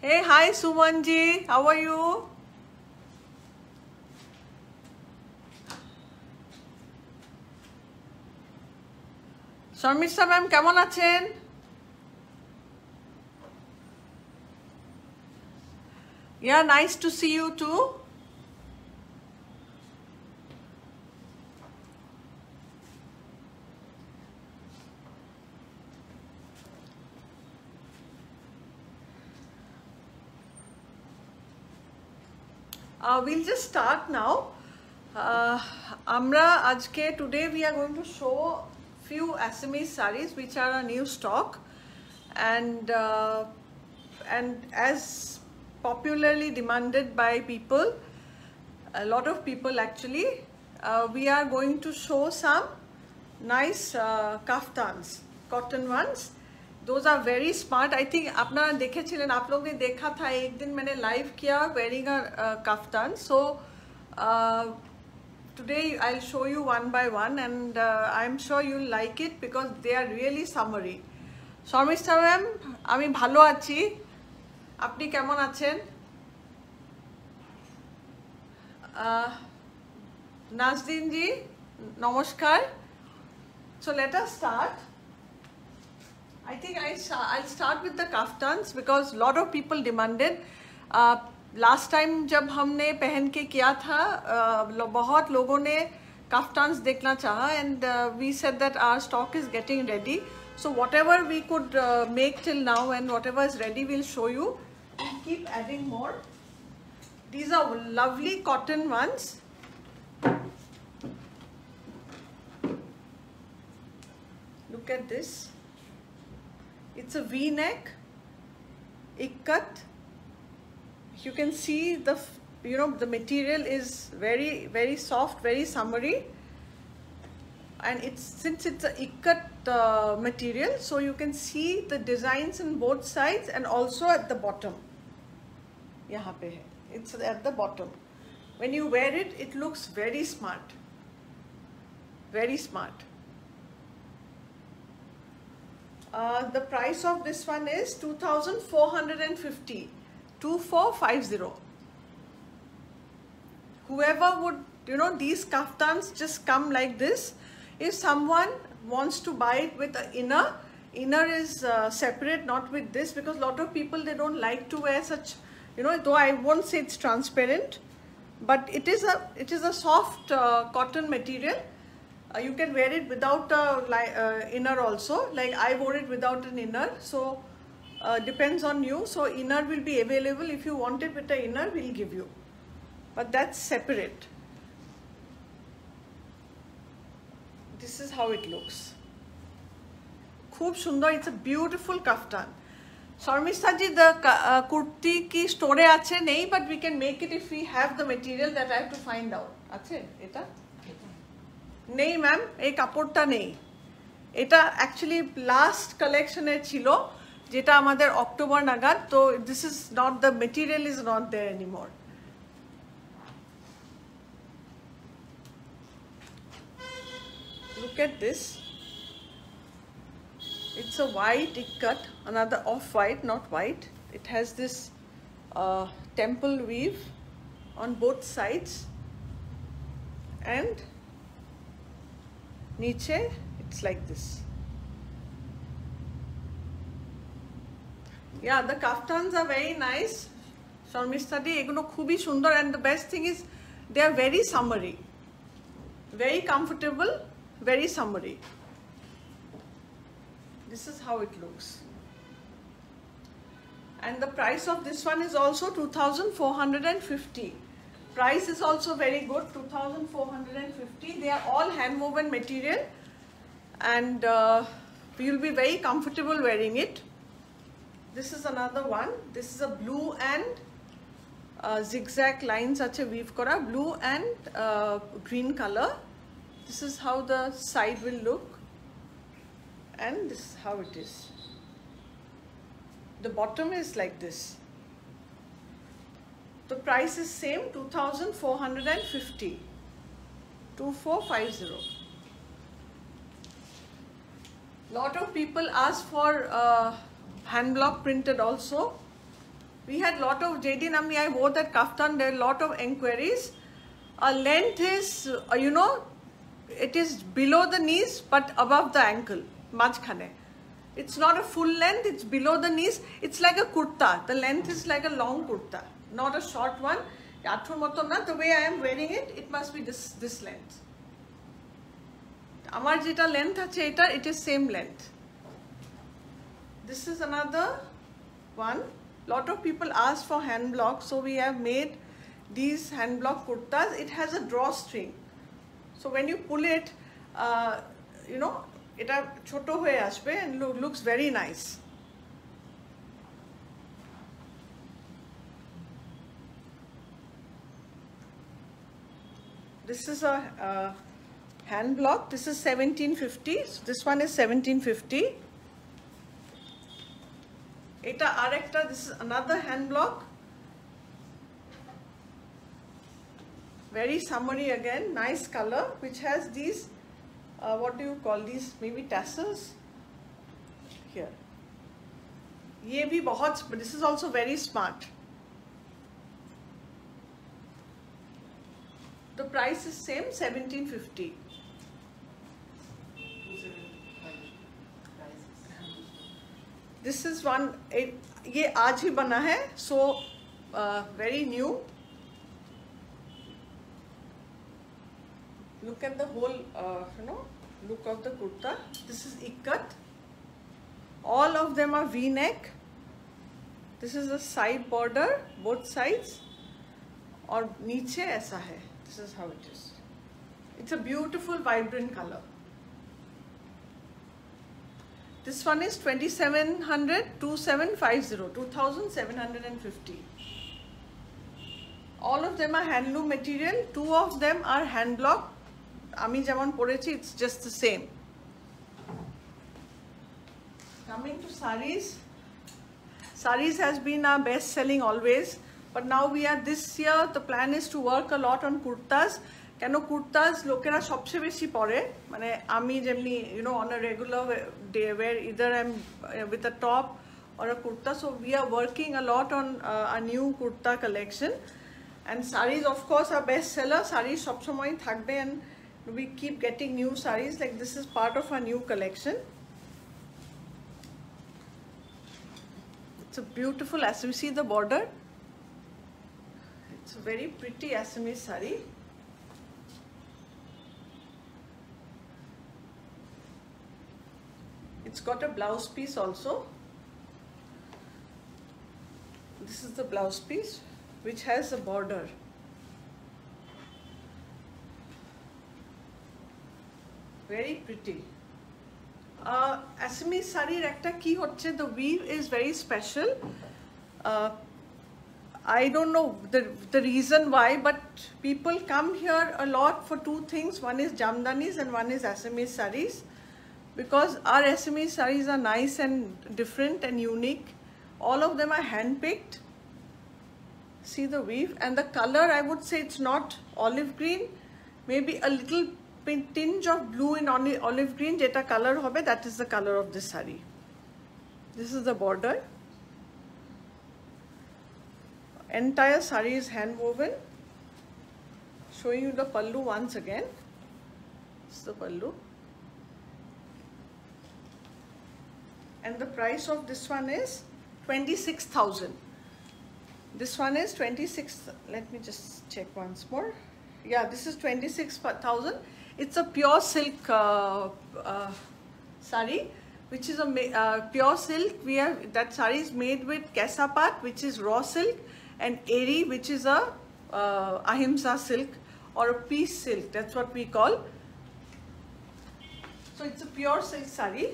Hey, hi Sumanji. How are you? Sharmistha ma'am কেমন আছেন Yeah, nice to see you too. we'll just start now. Uh, আমরা আজকে today we are going to show few Assamese sarees which are a new stock and uh, and as popularly demanded by people a lot of people actually uh, we are going to show some nice uh, kaftans cotton ones those are very smart i think আপনারা দেখেছিলেন आप लोग ने देखा था एक दिन मैंने live किया wearing a uh, kaftan so uh, today I'll show you one by one and uh, I'm sure you'll like it because they are really summery Sharmishtha ma'am আমি ভালো আছি আপনি কেমন আছেন নাজদিন জি নমস্কার so let us start I think I I'll start with the kaftans because lot of people demanded uh, last time जब हमने पहन के किया था uh, बहुत लोगों ने kaftans देखना चाहा and we said that our stock is getting ready so whatever we could uh, make till now and whatever is ready we'll show you we'll keep adding more these are lovely cotton ones look at this it's a v-neck a cut. you can see the you know the material is very very soft very summery. And it's since it's a ikat uh, material so you can see the designs in both sides and also at the bottom. hai. it's at the bottom. When you wear it it looks very smart. Very smart uh, the price of this one is 2450 2450 whoever would you know these kaftans just come like this if someone wants to buy it with an inner inner is uh, separate not with this because a lot of people they don't like to wear such you know though i won't say it's transparent but it is a it is a soft uh, cotton material uh, you can wear it without a uh, inner also like i wore it without an inner so uh, depends on you so inner will be available if you want it with the inner we'll give you but that's separate this is how it looks খুব সুন্দর it's a beautiful kaftan Sharmistha G the uh, kurti কি স্টোরে আছে নেই but we can make it if we have the material that I have to find out আছে এটা নেই ma'am এই কাপড়টা নেই এটা অ্যাকচুয়ালি লাস্ট কালেকশনের ছিল যেটা আমাদের অক্টোবর নাগাদ তো this is not the material is not there anymore look at this it's a white ikat another off white not white it has this uh, temple weave on both sides and niche it's like this yeah the kaftans are very nice শর্মিষ্ঠাদি এগুলো খুবই সুন্দর and the best thing is they are very summery very comfortable very summery this is how it looks and the price of this one is also 2450 price is also very good 2450 they are all hand woven material and uh, you'll be very comfortable wearing it this is another one this is a blue and uh, zigzag lines আছে weave করা blue and uh, green color this is how the side will look and this is how it is the bottom is like this the price is same 2450 2450 lot of people ask for uh, hand block printed also we had lot of JD Nami, I wore that kaftan, there lot of enquiries. A length is, uh, you know, it is below the knees but above the ankle, majkhane. It's not a full length, it's below the knees. It's like a kurta. The length is like a long kurta, not a short one. The way I am wearing it, it must be this, this length. আমার যেটা length আছে এটা it is same length this is another one lot of people ask for hand block so we have made these hand block kurtas it has a drawstring so when you pull it uh, you know এটা ছোট হয়ে আসবে and looks very nice This is a uh, hand block. This is 1750. So this one is 1750. Eta arekta, this is another hand block. Very summery again, nice color, which has these, uh, what do you call these, maybe tassels? Here. Ye bhi but this is also very smart. तो price is same 1750 this is one ये आज ही बना है so very new look at the whole no look of the kurta this is ikat all of them are V neck this is a side border both sides और नीचे ऐसा है। this is how it is it's a beautiful vibrant color this one is 2700 2750 2750 all of them are handloom material two of them are hand block আমি যেমন পড়েছি it's just the same coming to saris saris has been our best selling always but now we are this year the plan is to work a lot on kurtas কেন কুর্তাস লোকেরা সবচেয়ে বেশি পরে মানে আমি যেমনি YONO on a regular day war either I am with a top or a kurta. So we are working a lot on uh, a new kurta collection. And saris, of course, are best seller. Saris sobshomoy thakbe and we keep getting new saris. Like this is part of our new collection. It's a beautiful, as you see the border. It's a very pretty Assamese sari. It's got a blouse piece also. This is the blouse piece which has a border. Very pretty. Uh, Assamese শাড়ির একটা কি হচ্ছে the weave is very special. Uh, I don't know the, the reason why, but people come here a lot for two things. One is Jamdanis and one is Assamese saris because our Assamese saris are nice and different and unique. All of them are hand-picked. See the weave and the color, I would say it's not olive green, maybe a little tinge of blue in olive green, jeta color hobe, that is the color of this sari. This is the border. Entire sari is hand woven. Showing you the pallu once again. This is the pallu. and the price of this one is 26,000. This one is 26, let me just check once more. Yeah, this is 26,000. It's a pure silk uh, uh, sari, which is a uh, pure silk. We have that sari is made with kesapat, which is raw silk, and eri, which is a uh, ahimsa silk or a piece silk. That's what we call. So it's a pure silk sari.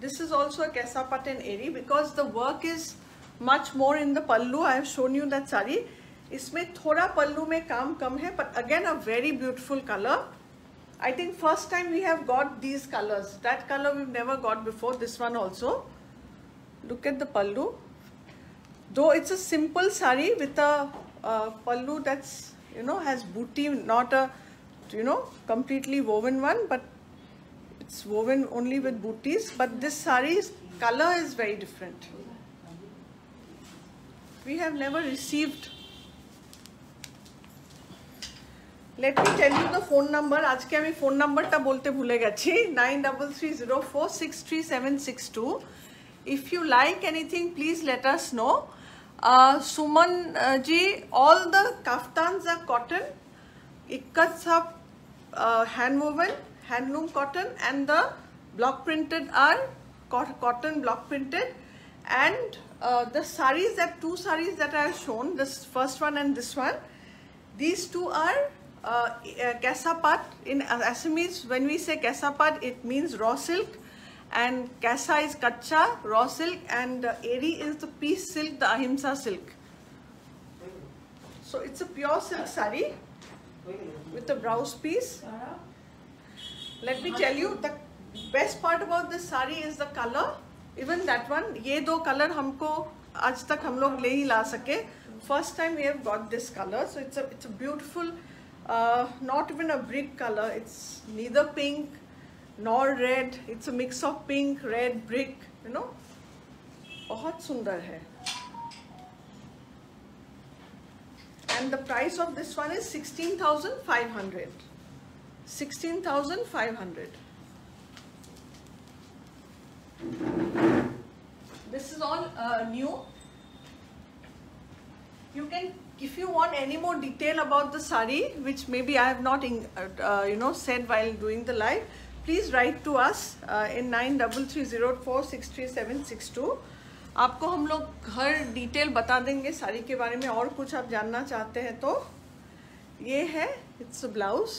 This is also a Kesapat and Eri because the work is much more in the pallu. I have shown you that sari. इसमें थोड़ा पल्लू में काम कम है but again a very beautiful color. I think first time we have got these colors. That color we've never got before. This one also. Look at the pallu. Though it's a simple sari with a uh, pallu that's you know has booty, not a you know completely woven one, but it's woven only with booties but this sari is color is very different. We have never received. Let me tell you the phone number. আজকে আমি phone নাম্বারটা বলতে ভুলে গেছি nine double three zero four six three seven six two If you like anything, please let us know. Uh, Suman uh, ji, all the kaftans are cotton. Ikat sab uh, hand woven, handloom cotton and the block printed are cotton block printed and uh, the saris that two saris that I have shown this first one and this one these two are uh, uh, kesapat in uh, Assamese when we say kesapat it means raw silk and kasa is kacha raw silk and uh, eri is the piece silk the ahimsa silk so it's a pure silk sari with the blouse piece let me tell you the best part about this sari is the color even that one ये दो color हमको आज तक हम लोग ले ही ला सके first time we have got this color so it's a it's a beautiful uh, not even a brick color it's neither pink nor red it's a mix of pink red brick you know बहुत सुंदर है and the price of this one is sixteen thousand five hundred sixteen thousand five hundred this is all uh, new you can if you want any more detail about the sari which maybe i have not in, uh, you know said while doing the live please write to us in nine double three zero four six three seven six two आपको हम लोग घर detail बता देंगे, साड़ी के बारे में और कुछ आप जानना चाहते हैं तो। ये है it's a blouse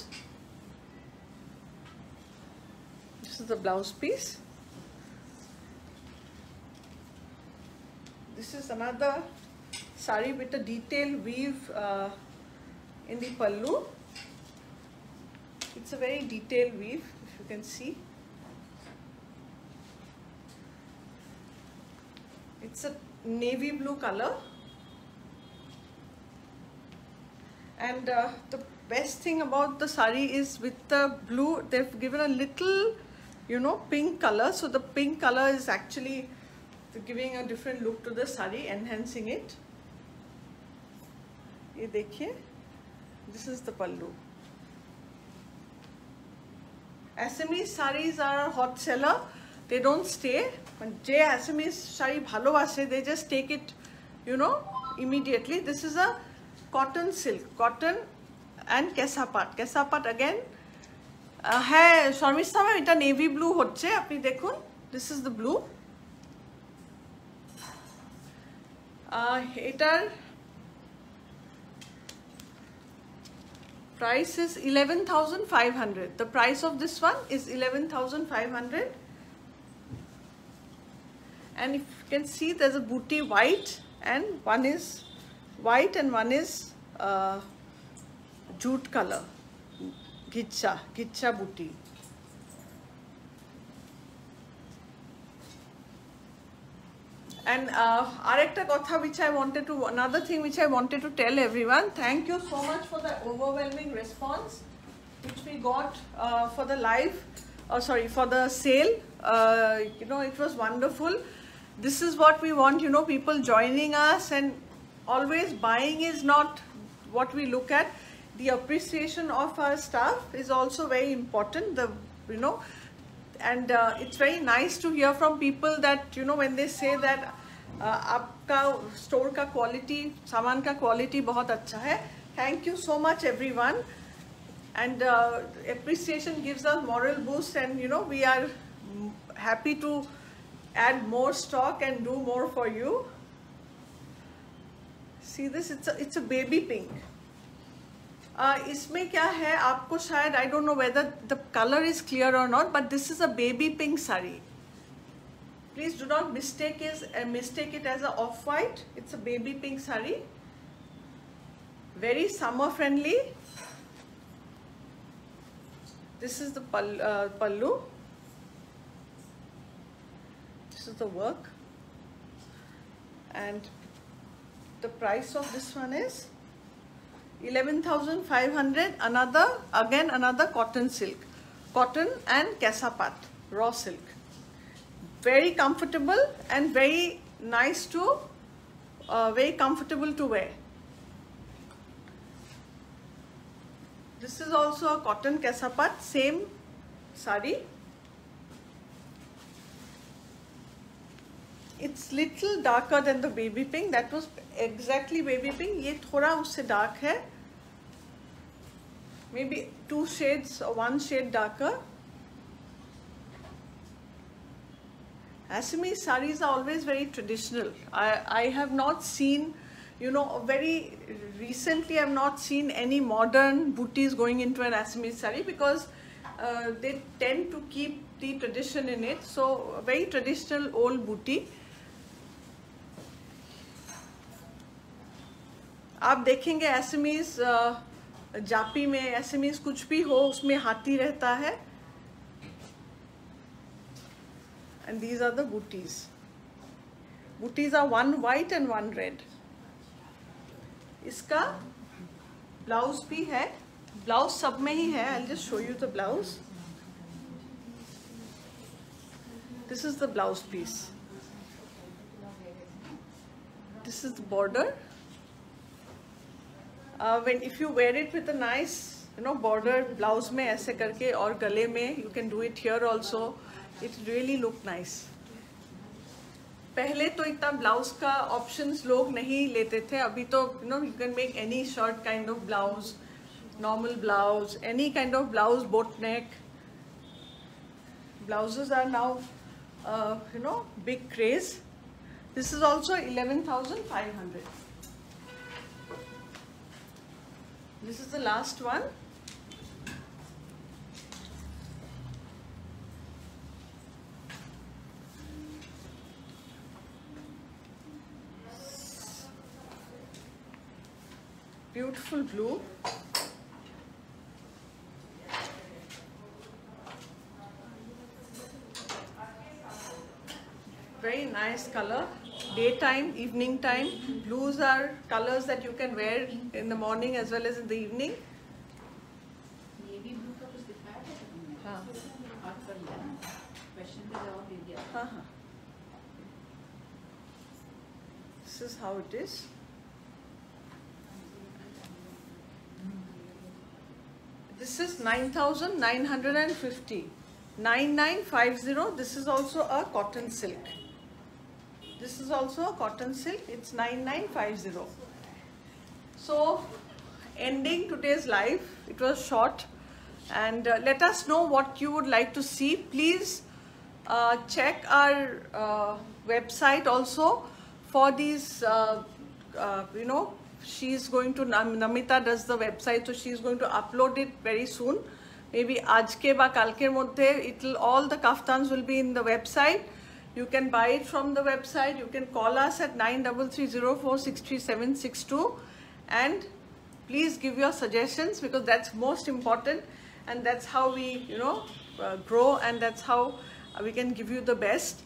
this is a blouse piece this is another sari with a detail weave in Dallu it's a very detail weave can see it's a navy blue color and uh, the best thing about the sari is with the blue they've given a little you know pink color so the pink color is actually giving a different look to the sari enhancing it ये देखिए this is the pallu Assamese saris are hot seller they don't stay যে অ্যাসেমিস শাড়ি ভালোবাসে they just take it you know immediately this is a cotton silk cotton and ক্যাসাপাট ক্যাসাপাট again হ্যাঁ Sharmistha ma'am এটা navy blue হচ্ছে আপনি দেখুন this is the blue এটার price is 11500 the price of this one is 11500 and if you can see there's a booty white and one is white and one is uh, jute color. Gicha gicha booty and uh, which i wanted to another thing which i wanted to tell everyone thank you so much for the overwhelming response which we got uh, for the live oh sorry for the sale. Uh, you know it was wonderful. This is what we want you know people joining us and always buying is not what we look at. The appreciation of our staff is also very important the you know and uh, it's very nice to hear from people that you know when they say that आपका store का quality सामान का quality बहुत अच्छा है। Thank you so much everyone and appreciation gives a moral boost and you know we are happy to add more stock and do more for you see this it's it's a baby pink इसमें क्या है, आपको शायद I don't know whether the colour is clear और not but this is a baby pink sari please do not mistake is uh, mistake it as a off-white. It's a baby pink sari. Very summer friendly. This is the pal, uh, pallu. This is the work. And the price of this one is 11500 another again another cotton silk. Cotton and kasapat raw silk very comfortable and very nice to uh, very comfortable to wear. This is also a cotton kesapat same sari. It's little darker than the baby pink. That was exactly baby pink. Ye thoda usse dark hai. Maybe two shades or one shade darker. Assamese saris are always very traditional. I, I have not seen, you know, very recently I have not seen any modern booties going into an Assamese sari because uh, they tend to keep the tradition in it. So, very traditional old booty. आप देखेंगे एसमीज जापी में एसमीज कुछ भी हो उसमें हाथी रहता है and these are the booties. Booties are one white and one red. इसका ब्लाउज भी है ब्लाउज सब में ही है I just show you the blouse this is the blouse piece this is the border when if you wear it with a nice you know border blouse में ऐसे करके और गले में you can do it here also it really look nice पहले तो इतना blouse का ऑप्शंस लोग नहीं लेते थे, अभी तो you know you can make any shirt kind of blouse normal blouse any kind of blouse boatneck blouses are now you know big craze this is also eleven thousand five hundred this is the last one beautiful blue. Very nice color. Daytime evening time. Blues are colors that you can wear in the morning as well as in the evening. Uh-huh. This is how it is. This is 9950 9950 this is also a cotton silk. This is also a cotton silk it's 9950 so ending today's live it was short. And uh, let us know what you would like to see. Please uh, check our uh, website also for these uh, uh, you know she's going to namita does the website so she's going to upload it very soon. Maybe ajke ba kalker it'll all the kaftans will be in the website. You can buy it from the website. You can call us at nine double three zero four six three seven six two, and please give your suggestions because that's most important and that's how we you know uh, grow and that's how we can give you the best.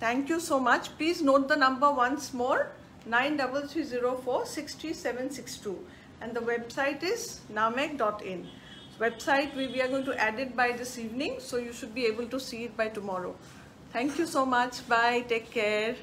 Thank you so much. Please note the number once more. 9330463762 and the website is nameg.in website we, we are going to add it by this evening so you should be able to see it by tomorrow. Thank you so much. Bye. Take care